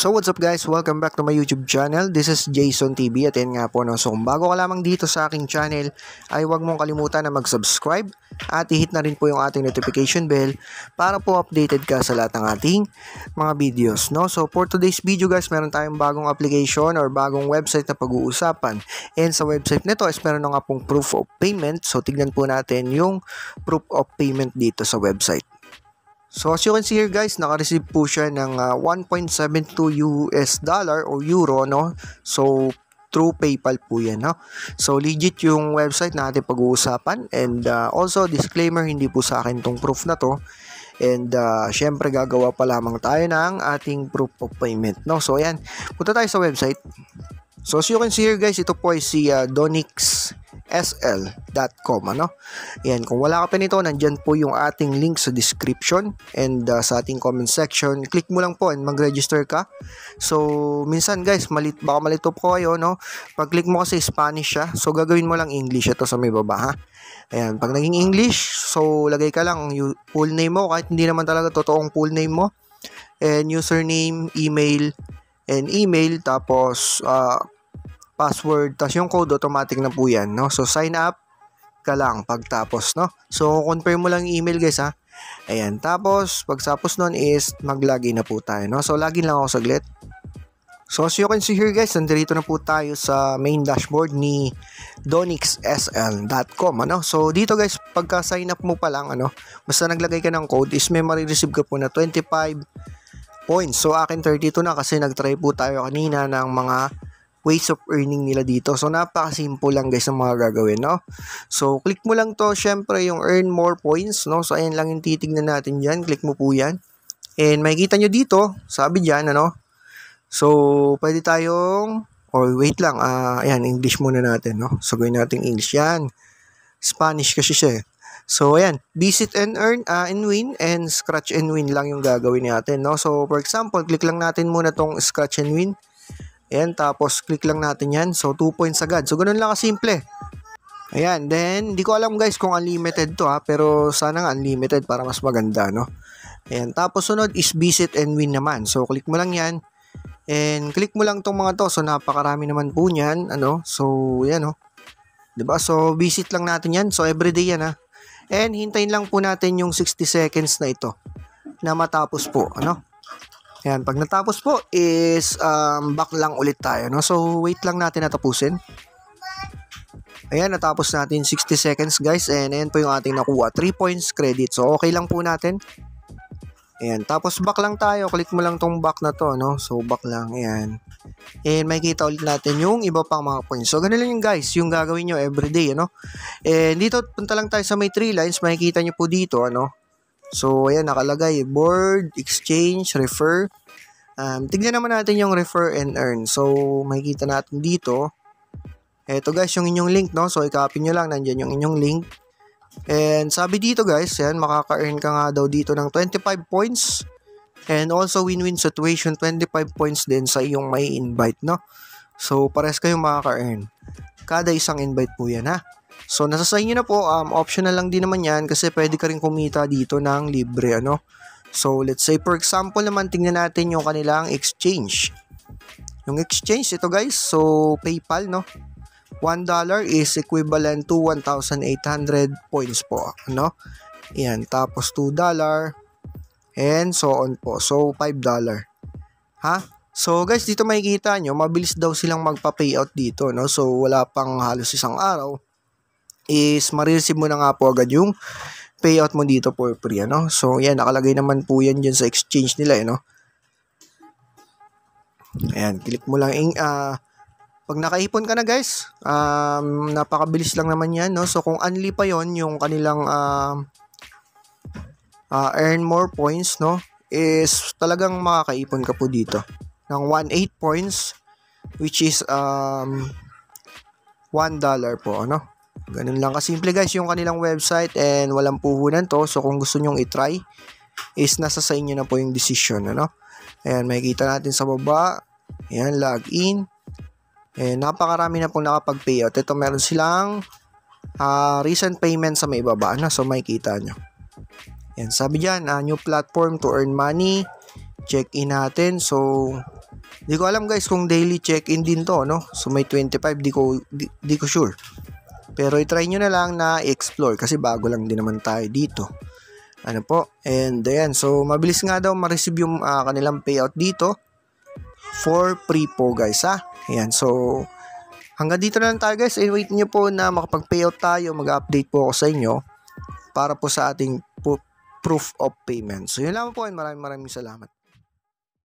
So what's up guys, welcome back to my YouTube channel. This is Jason TV at yan nga po no. So kung bago ka lamang dito sa aking channel ay huwag mong kalimutan na mag-subscribe at i-hit na rin po yung ating notification bell para po updated ka sa lahat ng ating mga videos. No? So for today's video guys, meron tayong bagong application or bagong website na pag-uusapan. And sa website nito is meron nga pong proof of payment. So tignan po natin yung proof of payment dito sa website. So as you can see here guys, naka-receive po siya ng uh, 1.72 US dollar o euro no. So through PayPal po yan no. So legit yung website na ating pag-uusapan and uh, also disclaimer hindi po sa akin tong proof na to. And uh, syempre gagawa pa lamang tayo ng ating proof of payment no. So ayan, punta tayo sa website. So as you can see here guys, ito po ay si uh, Donix sl.com ano. Yan, kung wala ka pa nito, nandiyan po yung ating link sa description and uh, sa ating comment section. Click mo lang po and mag-register ka. So, minsan guys, malit baka malito po kayo, no? Pag-click mo kasi Spanish siya, so gagawin mo lang English ito sa may baba, ha? Ayan, pag naging English, so lagay ka lang yung full name mo kahit hindi naman talaga totoong full name mo. And username, email, and email tapos uh, password, tapos yung code automatic na po yan, no? So, sign up ka lang pagtapos, no? So, confirm mo lang email, guys, ha? Ayan. Tapos, pagtapos nun is mag-login na po tayo, no? So, login lang ako saglit. So, as you can see here, guys, nandito na po tayo sa main dashboard ni donixsl.com, ano? So, dito, guys, pagka sign up mo pa lang, ano, basta naglagay ka ng code, is may marireceive ka po na 25 points. So, akin 32 na kasi nagtry po tayo kanina ng mga ways of earning nila dito. So, napaka-simple lang guys ang mga gagawin, no? So, click mo lang to, syempre, yung earn more points, no? So, ayan lang yung titignan natin dyan. Click mo po yan. And makikita nyo dito, sabi dyan, ano? So, pwede tayong, or wait lang, uh, ayan, English muna natin, no? So, gawin natin English. Yan. Spanish kasi siya, eh. So, ayan, visit and earn uh, and win and scratch and win lang yung gagawin natin, no? So, for example, click lang natin muna tong scratch and win. Ayan, tapos click lang natin yan. So, 2 points agad. So, ganun lang kasimple. Ayan, then, di ko alam guys kung unlimited to ha, pero sana nga unlimited para mas maganda, no? Ayan, tapos sunod is visit and win naman. So, click mo lang yan. And click mo lang tong mga to. So, napakarami naman po niyan, ano? So, yan, no? 'Di ba? So, visit lang natin yan. So, everyday yan, ha? And hintayin lang po natin yung 60 seconds na ito na matapos po, ano? Ayan, pag natapos po is um, back lang ulit tayo. No? So, wait lang natin natapusin. Ayan, natapos natin 60 seconds guys. And ayan po yung ating nakuha. 3 points credit. So, okay lang po natin. Ayan, tapos back lang tayo. Click mo lang tong back na to, no? So, back lang. Ayan. And makikita ulit natin yung iba pang mga points. So, ganun lang yung guys, yung gagawin nyo everyday, ano? And dito, punta lang tayo sa may 3 lines. Makikita nyo po dito, ano? So, ayan, nakalagay, board, exchange, refer. Um, tignan naman natin yung refer and earn. So, makikita natin dito. Ito guys, yung inyong link, no? So, i-copy nyo lang, nandyan yung inyong link. And sabi dito guys, yan, makaka-earn ka nga daw dito ng 25 points. And also, win-win situation, 25 points din sa iyong may invite, no? So, pares kayong makaka-earn. Kada isang invite po yan, ha? So, nasa sa inyo na po, um, optional lang din naman yan kasi pwede ka rin kumita dito ng libre, ano. So, let's say for example naman, tingnan natin yung kanilang exchange. Yung exchange, ito guys, so PayPal, no. $1 is equivalent to 1,800 points po, no. Yan, tapos $2 and so on po. So, $5. Ha? So guys, dito makikita nyo, mabilis daw silang magpa-payout dito, no? So wala pang halos isang araw is marireceive mo na nga po agad yung payout mo dito for free, ano? So, yan, nakalagay naman po yan dyan sa exchange nila, eh, no? Ayan, click mo lang, yung, uh, pag nakaipon ka na guys, um, napakabilis lang naman yan, no? So, kung unli pa yon yung kanilang uh, uh, earn more points, no? Is talagang makakaipon ka po dito ng 1.8 points which is um, $1 po, ano? Ganun lang kasimple guys yung kanilang website and walang puhunan to. So kung gusto nyong itry is nasa sa inyo na po yung decision. Ano? Ayan, makikita natin sa baba. Ayan, login. And napakarami na pong nakapag-payout. Ito meron silang uh, recent payment sa may baba. Ano? So makikita nyo. Ayan, sabi dyan, uh, new platform to earn money. Check in natin. So, Di ko alam guys kung daily check-in din to, no? So may 25, di ko, di, di ko sure. Pero i-try nyo na lang na explore kasi bago lang din naman tayo dito. Ano po? And ayan, so mabilis nga daw ma-receive yung uh, kanilang payout dito for free po guys ha. Ayan, so hanggang dito na lang tayo guys. And wait nyo po na makapag-payout tayo, mag-update po ako sa inyo para po sa ating proof of payment. So yun lang po and maraming maraming salamat.